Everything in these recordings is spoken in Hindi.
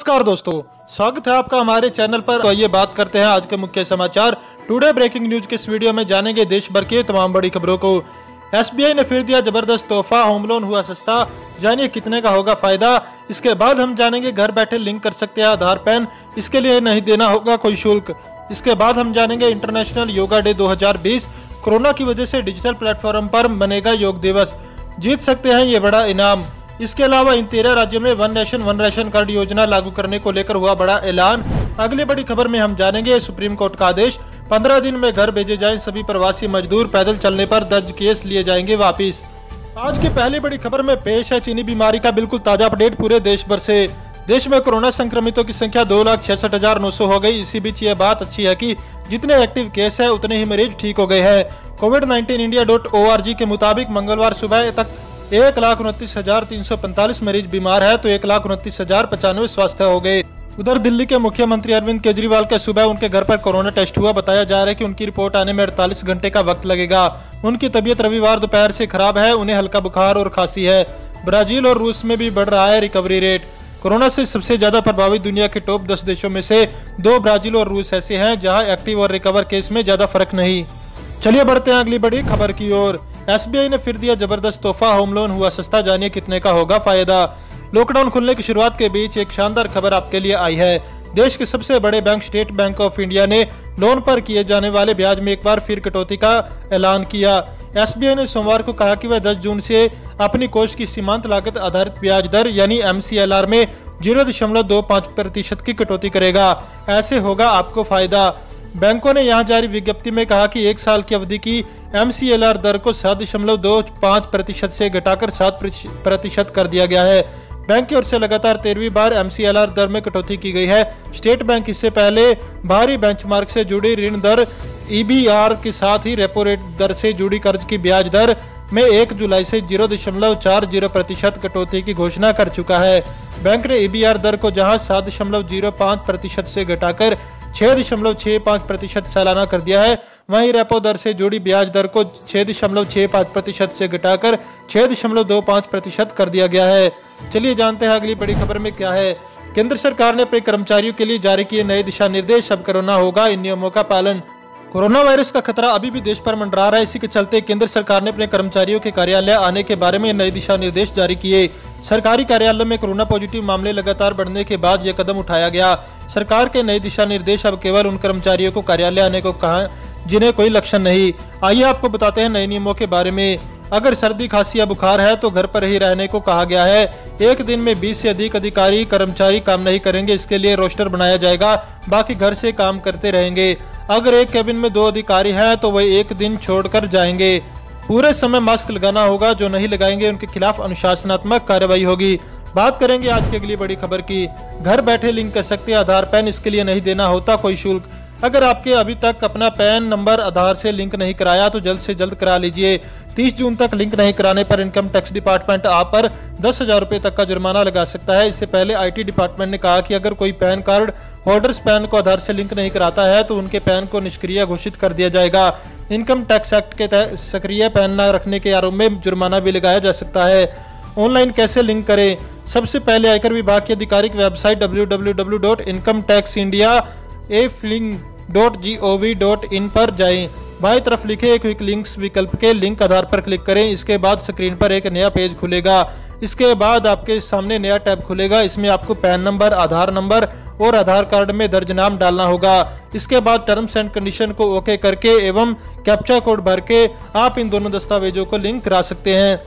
नमस्कार दोस्तों, स्वागत है आपका हमारे चैनल पर। तो आइए बात करते हैं आज के मुख्य समाचार। टुडे ब्रेकिंग न्यूज़ के इस वीडियो में जानेंगे देश भर की तमाम बड़ी खबरों को। एसबीआई ने फिर दिया ज़बरदस्त तोहफा होम लोन हुआ सस्ता। जानिए कितने का होगा फ़ायदा। इसके बाद हम जानेंगे घर बैठे लिंक कर सकते हैं आधार पैन। इसके लिए नहीं देना होगा कोई शुल्क। इसके बाद हम जानेंगे इंटरनेशनल योगा डे 2020 कोरोना की वजह से डिजिटल प्लेटफॉर्म पर मनेगा योग दिवस। जीत सकते हैं ये बड़ा इनाम। इसके अलावा इन तेरह राज्यों में one nation, one ration card योजना लागू करने को लेकर हुआ बड़ा ऐलान। अगली बड़ी खबर में हम जानेंगे, सुप्रीम कोर्ट का आदेश। पंद्रह दिन में घर भेजे जाए सभी प्रवासी मजदूर, पैदल चलने पर दर्ज केस लिए जाएँगे वापिस। आज की पहली बड़ी खबर में पेश है चीनी बीमारी का बिल्कुल ताज़ा अपडेट पूरे देश भर से। देश में कोरोना संक्रमितों की संख्या दो लाख छियासठ हज़ार नौ सौ हो गई। इसी बीच ये बात अच्छी है कि जितने एक्टिव केस है, उतने ही मरीज़ ठीक हो गए हैं। Covid nineteen India dot O R G के मुताबिक मंगलवार सुबह तक एक लाख उनतीस हज़ार तीन सौ पैंतालीस मरीज़ बीमार है तो एक लाख उनतीस हज़ार पचानवे स्वस्थ हो गए। उधर दिल्ली के मुख्यमंत्री अरविंद केजरीवाल के सुबह उनके घर पर कोरोना टेस्ट हुआ। बताया जा रहा है कि उनकी रिपोर्ट आने में 48 घंटे का वक्त लगेगा। उनकी तबीयत रविवार दोपहर से खराब है, उन्हें हल्का बुखार और खांसी है। ब्राज़ील और रूस में भी बढ़ रहा है रिकवरी रेट। कोरोना से सबसे ज़्यादा प्रभावित दुनिया के टॉप दस देशों में से दो ब्राज़ील और रूस ऐसे हैं जहाँ एक्टिव और रिकवर केस में ज़्यादा फ़र्क नहीं। चलिए बढ़ते हैं अगली बड़ी खबर की ओर। एसबीआई ने फिर दिया ज़बरदस्त तोहफा। होम लोन हुआ, सस्ता जानिए कितने का होगा फ़ायदा। लॉकडाउन खुलने की शुरुआत के बीच एक शानदार खबर आपके लिए आई है। देश के सबसे बड़े bank, state bank of India ने लोन पर किए जाने वाले ब्याज में एक बार फिर कटौती का ऐलान किया। एसबीआई ने सोमवार को कहा कि वह 10 जून से अपनी कोष की सीमांत लागत आधारित ब्याज दर, यानी एमसीएलआर में ज़ीरो दशमलव दो पाँच प्रतिशत की कटौती करेगा। ऐसे होगा आपको फ़ायदा। बैंकों ने यहाँ जारी विज्ञप्ति में कहा कि एक साल की अवधि की एमसीएलआर दर को सात दशमलव दो पाँच प्रतिशत से घटाकर सात प्रतिशत कर दिया गया है। बैंक की ओर से लगातार तेरहवीं बार एमसीएलआर दर में कटौती की गई है। स्टेट बैंक इससे पहले बाहरी बेंचमार्क से जुड़ी ऋण दर, ईबीआर के साथ ही रेपो रेट दर से जुड़ी कर्ज की ब्याज दर में एक जुलाई से ज़ीरो दशमलव चार ज़ीरो प्रतिशत कटौती की घोषणा कर चुका है। बैंक ने ईबीआर दर को जहाँ सात दशमलव ज़ीरो पाँच प्रतिशत से घटाकर छह दशमलव छह पाँच प्रतिशत सालाना कर दिया है। वहीं रेपो दर से जुड़ी ब्याज दर को छह दशमलव छह पाँच प्रतिशत से घटाकर छह दशमलव दो पाँच प्रतिशत कर दिया गया है। चलिए जानते हैं अगली बड़ी खबर में क्या है। केंद्र सरकार ने अपने कर्मचारियों के लिए जारी किए नए दिशा निर्देश अब करना होगा, इन नियमों का पालन। कोरोना वायरस का खतरा अभी भी देश पर मंडरा रहा है। इसी के चलते केंद्र सरकार ने अपने कर्मचारियों के कार्यालय आने के बारे में नए दिशा निर्देश जारी किए। सरकारी कार्यालय में कोरोना पॉजिटिव मामले लगातार बढ़ने के बाद यह कदम उठाया गया। सरकार के नए दिशा निर्देश अब केवल उन कर्मचारियों को कार्यालय आने को कहा, जिन्हें कोई लक्षण नहीं। आइए आपको बताते हैं नए नियमों के बारे में। अगर सर्दी, खांसी या बुखार है तो घर पर ही रहने को कहा गया है। एक दिन में 20 से अधिक अधिकारी, कर्मचारी काम नहीं करेंगे, इसके लिए रोस्टर बनाया जाएगा। बाकी घर से काम करते रहेंगे। अगर एक कैबिन में दो अधिकारी हैं तो वह एक दिन छोड़कर जाएँगे। पूरे समय मास्क लगाना होगा, जो नहीं लगाएँगे, उनके खिलाफ अनुशासनात्मक कार्रवाई होगी। बात करेंगे आज की अगली बड़ी खबर की। घर बैठे लिंक कर सकते हैं, आधार पैन इसके लिए नहीं देना होता कोई शुल्क। अगर आपके अभी तक अपना पैन नंबर आधार से लिंक नहीं कराया तो जल्द से जल्द करा लीजिए। 30 जून तक लिंक नहीं कराने पर इनकम टैक्स डिपार्टमेंट आप पर दस हज़ार रुपए तक का जुर्माना लगा सकता है। इससे पहले आईटी डिपार्टमेंट ने कहा कि अगर कोई पैन कार्ड होल्डर्स पैन को आधार से लिंक नहीं कराता है तो उनके पैन को निष्क्रिय घोषित कर दिया जाएगा। इनकम टैक्स एक्ट के तहत सक्रिय पैन न रखने के आरोप में जुर्माना भी लगाया जा सकता है। ऑनलाइन कैसे लिंक करें? सबसे पहले आयकर विभाग की आधिकारिक वेबसाइट www.incometaxindia.afling.gov.in पर जाएँ। बाई तरफ़ लिखे क्विक लिंक्स विकल्प के लिंक आधार पर क्लिक करें। इसके बाद स्क्रीन पर एक नया पेज खुलेगा। इसके बाद आपके सामने नया टैब खुलेगा। इसमें आपको पैन नंबर, आधार नंबर और आधार कार्ड में दर्ज नाम डालना होगा। इसके बाद टर्म्स एंड कंडीशन को ओके करके एवं कैप्चा कोड भर के आप इन दोनों दस्तावेजों को लिंक करा सकते हैं।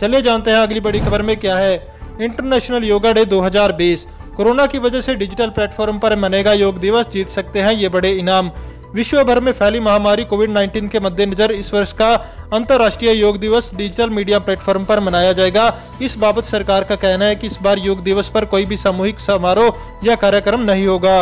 चलिए जानते हैं अगली बड़ी खबर में क्या है। इंटरनेशनल योगा डे 2020 कोरोना की वजह से डिजिटल प्लेटफॉर्म पर मनेगा योग दिवस जीत सकते हैं ये बड़े इनाम। विश्व भर में फैली महामारी कोविड 19 के मद्देनजर इस वर्ष का अंतर्राष्ट्रीय योग दिवस डिजिटल मीडिया प्लेटफॉर्म पर मनाया जाएगा। इस बाबत सरकार का कहना है कि इस बार योग दिवस पर कोई भी सामूहिक समारोह या कार्यक्रम नहीं होगा।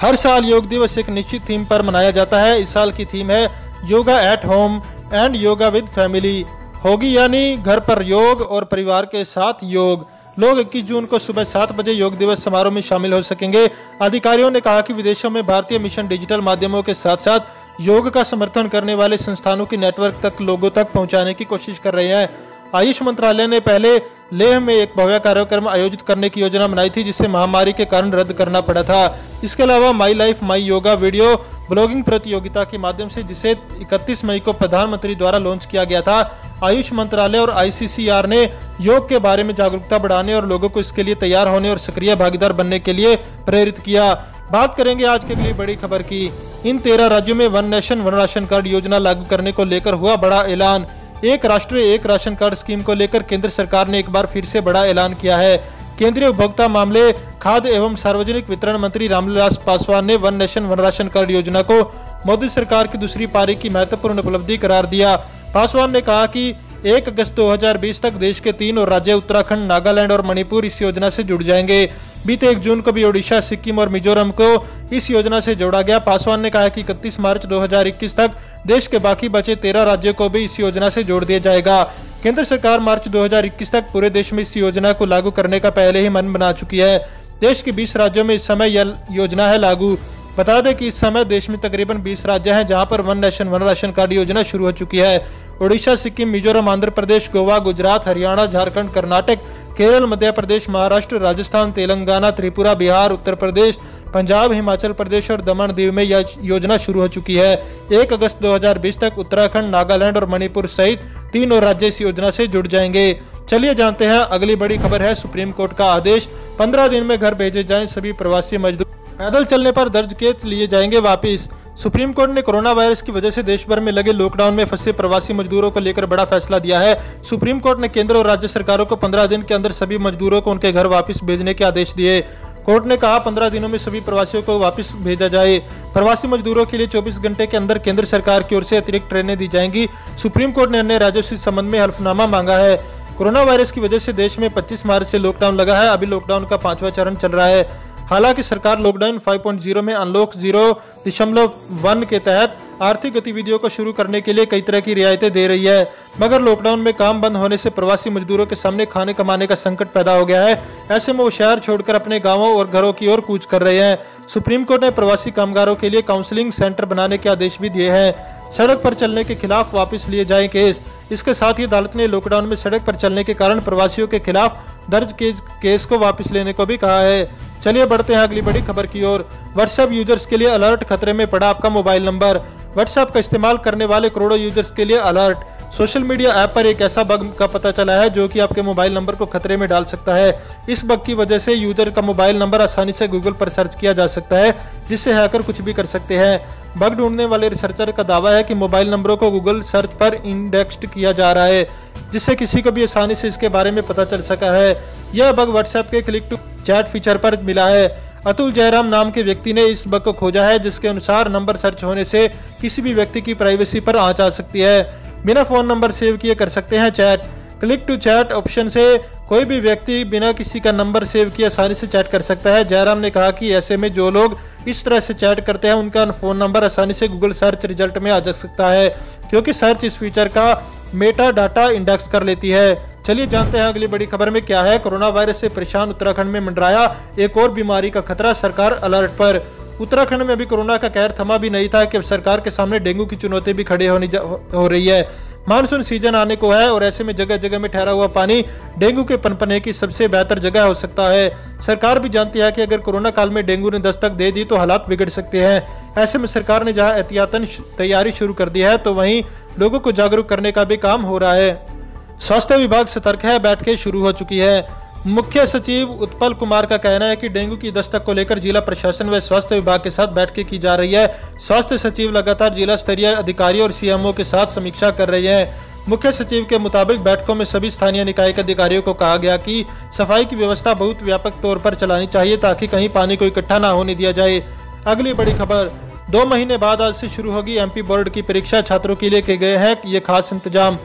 हर साल योग दिवस एक निश्चित थीम पर मनाया जाता है। इस साल की थीम है yoga at home and yoga with family. होगी यानी घर पर योग और परिवार के साथ योग। लोग 21 जून को सुबह सात बजे योग दिवस समारोह में शामिल हो सकेंगे। अधिकारियों ने कहा कि विदेशों में भारतीय मिशन डिजिटल माध्यमों के साथ साथ योग का समर्थन करने वाले संस्थानों के नेटवर्क तक, लोगों तक पहुँचाने की कोशिश कर रहे हैं। आयुष मंत्रालय ने पहले लेह में एक भव्य कार्यक्रम आयोजित करने की योजना बनाई थी, जिसे महामारी के कारण रद्द करना पड़ा था। इसके अलावा my life my yoga video blogging प्रतियोगिता के माध्यम से, जिसे 31 मई को प्रधानमंत्री द्वारा लॉन्च किया गया था, आयुष मंत्रालय और आईसीसीआर ने योग के बारे में जागरूकता बढ़ाने और लोगों को इसके लिए तैयार होने और सक्रिय भागीदार बनने के लिए प्रेरित किया। बात करेंगे आज के लिए बड़ी खबर की। इन तेरह राज्यों में one nation, one ration card योजना लागू करने को लेकर हुआ बड़ा ऐलान। एक राष्ट्रीय एक राशन कार्ड स्कीम को लेकर केंद्र सरकार ने एक बार फिर से बड़ा ऐलान किया है। केंद्रीय उपभोक्ता मामले, खाद्य एवं सार्वजनिक वितरण मंत्री रामविलास पासवान ने one nation, one ration card योजना को मोदी सरकार की दूसरी पारी की महत्वपूर्ण उपलब्धि करार दिया। पासवान ने कहा कि एक अगस्त 2020 तक देश के तीन और राज्य, उत्तराखंड, नागालैंड और मणिपुर इस योजना से जुड़ जाएँगे। बीते एक जून को भी ओडिशा, सिक्किम और मिजोरम को इस योजना से जोड़ा गया। पासवान ने कहा कि इकतीस मार्च 2021 तक देश के बाकी बचे तेरह राज्यों को भी इस योजना से जोड़ दिया जाएगा। केंद्र सरकार मार्च 2021 तक पूरे देश में इस योजना को लागू करने का पहले ही मन बना चुकी है। देश के 20 राज्यों में इस समय यह योजना है लागू। बता दें कि इस समय देश में तकरीबन 20 राज्य हैं जहाँ पर one nation, one ration card योजना शुरू हो चुकी है। ओडिशा, सिक्किम, मिजोरम, आंध्र प्रदेश, गोवा, गुजरात, हरियाणा, झारखंड, कर्नाटक, केरल, मध्य प्रदेश, महाराष्ट्र, राजस्थान, तेलंगाना, त्रिपुरा, बिहार, उत्तर प्रदेश पंजाब, हिमाचल प्रदेश और दमन दीव में यह योजना शुरू हो चुकी है। एक अगस्त 2020 तक उत्तराखंड, नागालैंड और मणिपुर सहित तीन और राज्य इस योजना से जुड़ जाएँगे। चलिए जानते हैं, अगली बड़ी खबर है, सुप्रीम कोर्ट का आदेश। पंद्रह दिन में घर भेजे जाएँ सभी प्रवासी मजदूर। पैदल चलने पर दर्ज केस लिए जाएँगे वापिस। सुप्रीम कोर्ट ने कोरोना वायरस की वजह से देश भर में लगे लॉकडाउन में फंसे प्रवासी मजदूरों को लेकर बड़ा फैसला दिया है। सुप्रीम कोर्ट ने केंद्र और राज्य सरकारों को पंद्रह दिन के अंदर सभी मजदूरों को उनके घर वापस भेजने के आदेश दिए। कोर्ट ने कहा, पंद्रह दिनों में सभी प्रवासियों को वापस भेजा जाए। प्रवासी मजदूरों के लिए 24 घंटे के अंदर केंद्र सरकार की ओर से अतिरिक्त ट्रेनें दी जाएँगी। सुप्रीम कोर्ट ने अन्य राज्यों से संबंध में हल्फनामा मांगा है। कोरोना वायरस की वजह से देश में 25 मार्च से लॉकडाउन लगा है। अभी लॉकडाउन का पांचवा चरण चल रहा है। हालाँकि सरकार लॉकडाउन 5.0 में अनलॉक ज़ीरो दशमलव वन के तहत आर्थिक गतिविधियों को शुरू करने के लिए कई तरह की रियायतें दे रही है। मगर लॉकडाउन में काम बंद होने से प्रवासी मजदूरों के सामने खाने कमाने का संकट पैदा हो गया है। ऐसे में वो शहर छोड़कर अपने गाँवों और घरों की ओर कूच कर रहे हैं। सुप्रीम कोर्ट ने प्रवासी कामगारों के लिए काउंसलिंग सेंटर बनाने के आदेश भी दिए हैं। सड़क पर चलने के खिलाफ वापस लिए जाए केस। इसके साथ ही अदालत ने लॉकडाउन में सड़क पर चलने के कारण प्रवासियों के खिलाफ दर्ज केस को वापस लेने को भी कहा है। चलिए बढ़ते हैं अगली बड़ी खबर की ओर। व्हाट्सएप यूज़र्स के लिए अलर्ट खतरे में पड़ा आपका मोबाइल नंबर। व्हाट्सएप का इस्तेमाल करने वाले करोड़ों यूज़र्स के लिए अलर्ट सोशल मीडिया ऐप पर एक ऐसा बग का पता चला है जो कि आपके मोबाइल नंबर को खतरे में डाल सकता है। इस बग की वजह से यूज़र का मोबाइल नंबर आसानी से गूगल पर सर्च किया जा सकता है, जिससे हैकर कुछ भी कर सकते हैं। बग ढूँढने वाले रिसर्चर का दावा है कि मोबाइल नंबरों को गूगल सर्च पर इंडेक्स्ड किया जा रहा है, जिससे किसी को भी आसानी से इसके बारे में पता चल सका है। यह बग व्हाट्सएप के क्लिक टू चैट फीचर पर मिला है। अतुल जयराम नाम के व्यक्ति ने इस बग को खोजा है, जिसके अनुसार नंबर सर्च होने से किसी भी व्यक्ति की प्राइवेसी पर आँच आ सकती है। बिना फ़ोन नंबर सेव किए कर सकते हैं chat. Click to chat option से कोई भी व्यक्ति बिना किसी का नंबर सेव किए आसानी से चैट कर सकता है। जयराम ने कहा कि ऐसे में जो लोग इस तरह से चैट करते हैं, उनका फ़ोन नंबर आसानी से गूगल सर्च रिज़ल्ट में आ जा सकता है, क्योंकि सर्च इस फीचर का मेटा डाटा इंडेक्स कर लेती है। चलिए जानते हैं अगली बड़ी खबर में क्या है। कोरोना वायरस से परेशान उत्तराखंड में मंडराया एक और बीमारी का खतरा, सरकार अलर्ट पर। उत्तराखंड में अभी कोरोना का कहर थमा भी नहीं था कि सरकार के सामने डेंगू की चुनौती भी खड़े होनी हो रही है। मानसून सीज़न आने को है और ऐसे में जगह जगह में ठहरा हुआ पानी डेंगू के पनपने की सबसे बेहतर जगह हो सकता है। सरकार भी जानती है कि अगर कोरोना काल में डेंगू ने दस्तक दे दी तो हालात बिगड़ सकते हैं। ऐसे में सरकार ने जहाँ एहतियातन तैयारी शुरू कर दी है तो वहीं लोगों को जागरूक करने का भी काम हो रहा है। स्वास्थ्य विभाग सतर्क है, बैठकें शुरू हो चुकी है। मुख्य सचिव उत्पल कुमार का कहना है कि डेंगू की दस्तक को लेकर जिला प्रशासन व स्वास्थ्य विभाग के साथ बैठकें की जा रही है। स्वास्थ्य सचिव लगातार जिला स्तरीय अधिकारियों और सीएमओ के साथ समीक्षा कर रहे हैं। मुख्य सचिव के मुताबिक बैठकों में सभी स्थानीय निकाय के अधिकारियों को कहा गया कि सफ़ाई की व्यवस्था बहुत व्यापक तौर पर चलानी चाहिए ताकि कहीं पानी को इकट्ठा न होने दिया जाए। अगली बड़ी खबर, दो महीने बाद आज से शुरू होगी एमपी बोर्ड की परीक्षा छात्रों के लिए किए गए हैं, ये खास इंतज़ाम।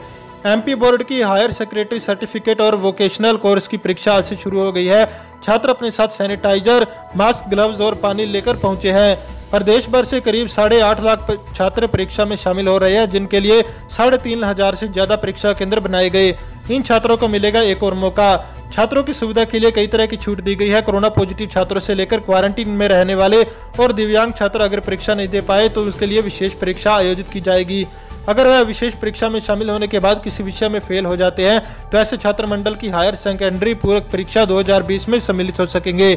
एमपी बोर्ड की हायर सेक्रेटरी सर्टिफिकेट और वोकेशनल कोर्स की परीक्षा आज से शुरू हो गई है। छात्र अपने साथ सैनिटाइजर मास्क ग्लव्स और पानी लेकर पहुँचे हैं। प्रदेश भर से करीब साढ़े आठ लाख छात्र परीक्षा में शामिल हो रहे हैं, जिनके लिए साढ़े तीन हज़ार से ज़्यादा परीक्षा केंद्र बनाए गए। इन छात्रों को मिलेगा एक और मौका। छात्रों की सुविधा के लिए कई तरह की छूट दी गई है। कोरोना पॉजिटिव छात्रों से लेकर क्वारंटीन में रहने वाले और दिव्यांग छात्र अगर परीक्षा नहीं दे पाए तो उसके लिए विशेष परीक्षा आयोजित की जाएगी। अगर वह विशेष परीक्षा में शामिल होने के बाद किसी विषय में फेल हो जाते हैं तो ऐसे छात्र मंडल की हायर सेकेंडरी पूरक परीक्षा 2020 में सम्मिलित हो सकेंगे।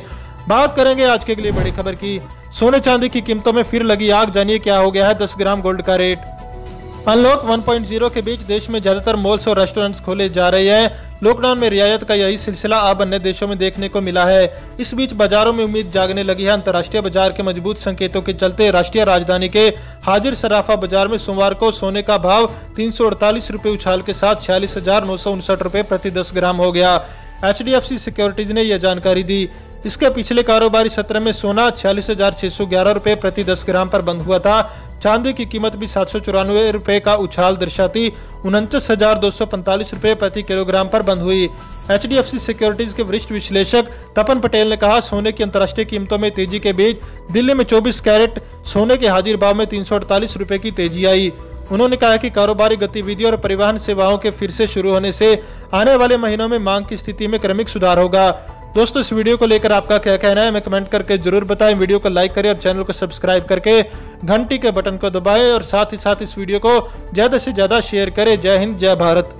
बात करेंगे आज के लिए बड़ी खबर की। सोने चांदी की कीमतों में फिर लगी आग, जानिए क्या हो गया है 10 ग्राम गोल्ड का रेट। अनलॉक 1.0 के बीच देश में ज़्यादातर मॉल्स और रेस्टोरेंट्स खोले जा रहे हैं। लॉकडाउन में रियायत का यही सिलसिला अब अन्य देशों में देखने को मिला है। इस बीच बाजारों में उम्मीद जागने लगी है। अंतर्राष्ट्रीय बाज़ार के मज़बूत संकेतों के चलते राष्ट्रीय राजधानी के हाजिर सराफा बाज़ार में सोमवार को सोने का भाव तीन सौ उछाल के साथ छियालीस हज़ार नौ सौ उनसठ रूपए प्रति दस ग्राम हो गया। एचडीएफसी सिक्योरिटीज ने यह जानकारी दी। इसके पिछले कारोबारी सत्र में सोना छियालीस हज़ार छह सौ ग्यारह रूपए प्रति दस ग्राम पर बंद हुआ था। चांदी की कीमत भी सात सौ चौरानवे रूपए का उछाल दर्शाती उनचास हज़ार दो सौ पैंतालीस रूपए प्रति किलोग्राम पर बंद हुई। H D F C securities के वरिष्ठ विश्लेषक तपन पटेल ने कहा, सोने की अंतर्राष्ट्रीय कीमतों में तेज़ी के बीच दिल्ली में 24 कैरेट, सोने के हाजिर भाव में तीन सौ की तेज़ी आई। उन्होंने कहा कि कारोबारी गतिविधियों और परिवहन सेवाओं के फिर से शुरू होने से आने वाले महीनों में मांग की स्थिति में क्रमिक सुधार होगा। दोस्तों, इस वीडियो को लेकर आपका क्या कहना है? मैं कमेंट करके ज़रूर बताएँ। वीडियो को लाइक करें और चैनल को सब्सक्राइब करके घंटी के बटन को दबाएँ और साथ ही साथ इस वीडियो को ज़्यादा से ज़्यादा शेयर करें। जय हिंद, जय भारत।